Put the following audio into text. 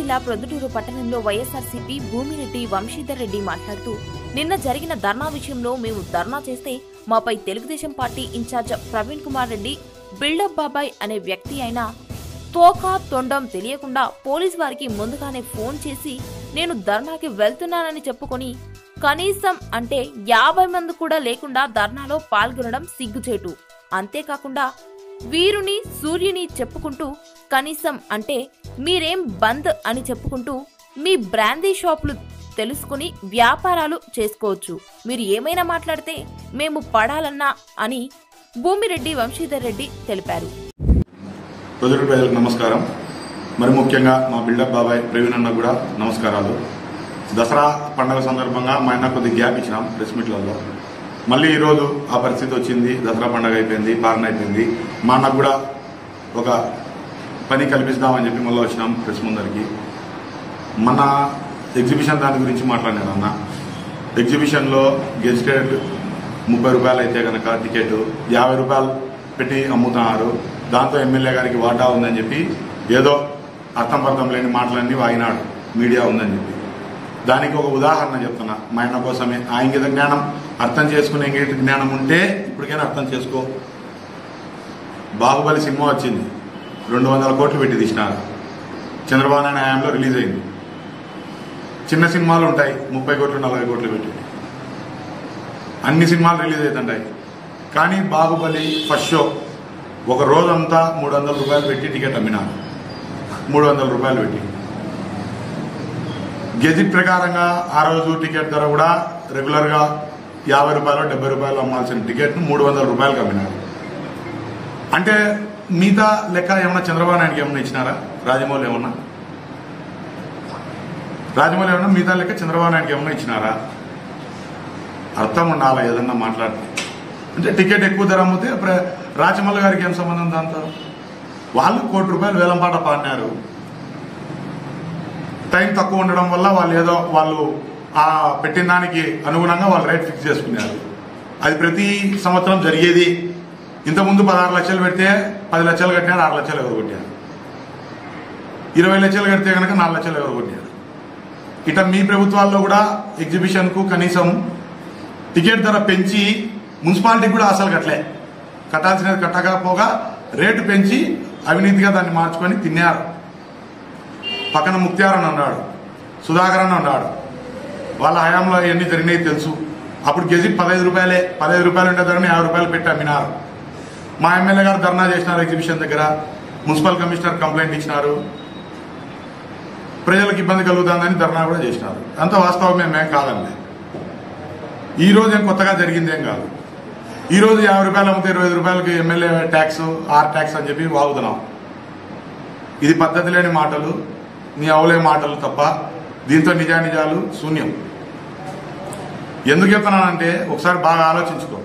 జిల్లా ప్రొద్దుటూరు పట్టణంలో వైఎస్ఆర్సీపీ భూమిరెడ్డి వంశీధర్ రెడ్డి మాట్లాడుతూ నిన్న జరిగిన ధర్నా విషయంలో మేము ధర్నా చేస్తే మాపై Telugu Desam party incharge Praveen Kumar Reddy buildup బాబాయ్ అనే వ్యక్తి అయిన తోక తొండం తెలియకుండా పోలీస్ వారికి ముందుగానే ఫోన్ చేసి నేను ధర్నాకి వెళ్తున్నానని చెప్పుకొని కనీసం అంటే యాభై మంది కూడా లేకుండా ధర్నాలో పాల్గొనడం సిగ్గుచేటు. అంతేకాకుండా వీరుని సూర్యుని చెప్పుకుంటూ కనీసం అంటే మీరేం బంద్ అని చెప్పుకుంటూ మీ బ్రాందీ షాపులు తెలుసుకుని వ్యాపారాలు చేసుకోవచ్చు. మీరు ఏమైనా మాట్లాడితే మేము పడాలన్నా అని భూమిరెడ్డి వంశీధర్ రెడ్డి తెలిపారు. ప్రజలకు నమస్కారం. మరి ముఖ్యంగా మా బిల్డప్ బాబాయ్ ప్రవీణ్ అన్న కూడా నమస్కారాలు. దసరా పండగ సందర్భంగా మా అన్న కొద్ది గ్యాప్ ఇచ్చినాం ప్రెస్ మీట్లలో. మళ్ళీ ఈరోజు ఆ పరిస్థితి వచ్చింది. దసరా పండగ అయిపోయింది పాలన అయిపోయింది. మా అన్నకు కూడా ఒక పని కల్పిస్తామని చెప్పి మళ్ళీ వచ్చినాం ప్రెస్ ముందరికి. మన ఎగ్జిబిషన్ దాని గురించి మాట్లాడినాను అన్న. ఎగ్జిబిషన్లో గెజిటెడ్ ముప్పై రూపాయలు అయితే కనుక టికెట్ యాభై రూపాయలు పెట్టి అమ్ముతున్నారు. దాంతో ఎమ్మెల్యే గారికి వాటా ఉందని చెప్పి ఏదో అర్థం పర్థం లేని మాటలన్నీ వాగినాడు. మీడియా ఉందని చెప్పి. దానికి ఒక ఉదాహరణ చెప్తున్నా. మా ఆయన కోసమే. ఆ ఇంగిత జ్ఞానం అర్థం చేసుకునే ఇంగిత జ్ఞానం ఉంటే ఇప్పటికైనా అర్థం చేసుకో. బాహుబలి సినిమా వచ్చింది. రెండు వందల కోట్లు పెట్టి తీసినారు చంద్రబాబు నాయుడు హయాంలో రిలీజ్ అయింది. చిన్న సినిమాలు ఉంటాయి ముప్పై కోట్లు నలభై కోట్లు పెట్టి. అన్ని సినిమాలు రిలీజ్ అవుతుంటాయి. కానీ బాహుబలి ఫస్ట్ షో ఒక రోజంతా మూడు వందల రూపాయలు పెట్టి టికెట్ అమ్మినారు. మూడు వందల రూపాయలు పెట్టి. గెజిట్ ప్రకారంగా ఆ రోజు టికెట్ ధర కూడా రెగ్యులర్గా యాభై రూపాయలు డెబ్బై రూపాయలు అమ్మాల్సిన టికెట్ను మూడు వందల రూపాయలకు అమ్మినారు. అంటే మిగతా లెక్క ఏమన్నా చంద్రబాబు నాయుడుకి ఏమన్నా ఇచ్చినారా? రాజమౌళి ఏమన్నా? రాజమౌళి ఏమన్నా మిగతా లెక్క చంద్రబాబు నాయుడుకి ఏమన్నా ఇచ్చినారా? అర్థం ఉండాలా ఏదన్నా మాట్లాడితే? అంటే టికెట్ ఎక్కువ ధర అమ్మితే రాజమౌళి గారికి ఏం సంబంధం దాంతో? వాళ్ళు కోటి రూపాయలు వేలంపాట పాడినారు. టైం తక్కువ ఉండడం వల్ల వాళ్ళు ఏదో వాళ్ళు ఆ పెట్టిన దానికి అనుగుణంగా వాళ్ళు రేట్ ఫిక్స్ చేసుకున్నారు. అది ప్రతి సంవత్సరం జరిగేది. ఇంతకుముందు పదహారు లక్షలు పెడితే పది లక్షలు కట్టినాడు ఆరు లక్షలు ఎవరు ఇరవై లక్షలు కడితే కనుక నాలుగు లక్షలు ఎవరు కొట్టారు ఇట మీ ప్రభుత్వాల్లో కూడా ఎగ్జిబిషన్కు కనీసం టికెట్ ధర పెంచి మున్సిపాలిటీకి కూడా అసలు కట్టలే. కట్టాల్సినది కట్టకపోగా రేటు పెంచి అవినీతిగా దాన్ని మార్చుకొని తిన్నారు. పక్కన ముక్త్యారని అన్నాడు సుధాకర్ అని అన్నాడు. వాళ్ళ హయాంలో అవన్నీ జరిగినాయి తెలుసు. అప్పుడు గెజిట్ పదహైదు రూపాయలే పదహైదు రూపాయలు ఉండే ధరని యాభై రూపాయలు పెట్టి అమ్మినారు. మా ఎమ్మెల్యే గారు ధర్నా చేసినారు ఎగ్జిబిషన్ దగ్గర. మున్సిపల్ కమిషనర్ కంప్లైంట్ ఇచ్చినారు. ప్రజలకు ఇబ్బంది కలుగుతుందని ధర్నా కూడా చేసినారు. అంత వాస్తవమే మేము కాదండి ఈ రోజు ఏం కొత్తగా జరిగిందేం కాదు. ఈ రోజు యాభై రూపాయలు అమ్మితే ఇరవై ఐదు రూపాయలకి ఎమ్మెల్యే ట్యాక్స్ ఆర్ ట్యాక్స్ అని చెప్పి వాగుతున్నాం. ఇది పద్ధతి లేని మాటలు నీ అవలే మాటలు తప్ప దీంతో నిజానిజాలు శూన్యం. ఎందుకు చెప్తున్నానంటే ఒకసారి బాగా ఆలోచించుకో.